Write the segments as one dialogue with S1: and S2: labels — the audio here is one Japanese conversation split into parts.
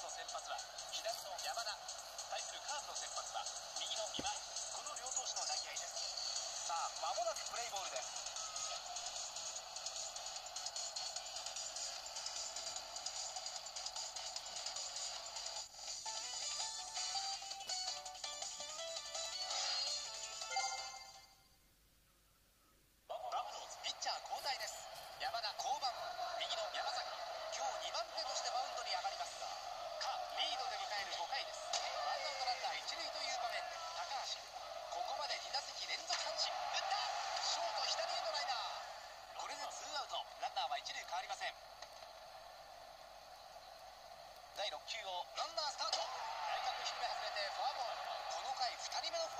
S1: の先発は左の山田。対するカープの先発は右の今井。この両投手の投げ合いです。さあ間もなくプレイボールです。球をランナースタート。内角低め外れてフォアボール。この回2人目のフォア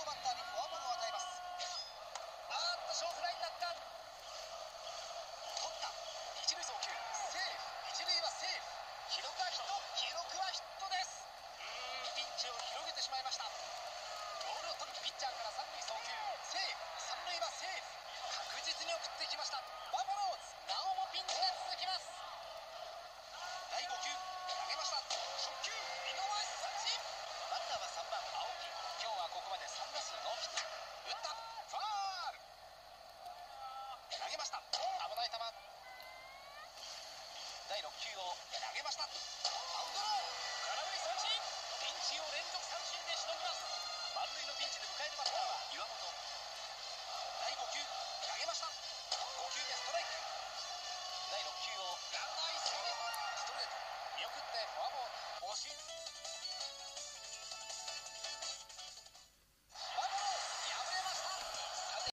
S1: 頭バッターにフォアボールを与えます。あーっとショートラインになった。取った。一塁送球。セーフ。一塁はセーフ。記録はヒット。記録はヒットです。うん。ピンチを広げてしまいました。ボールを取るピッチャーから三塁送球。セーフ。三塁はセーフ。確実に送っていきました。バファロー第6球を投げました。アウトロー。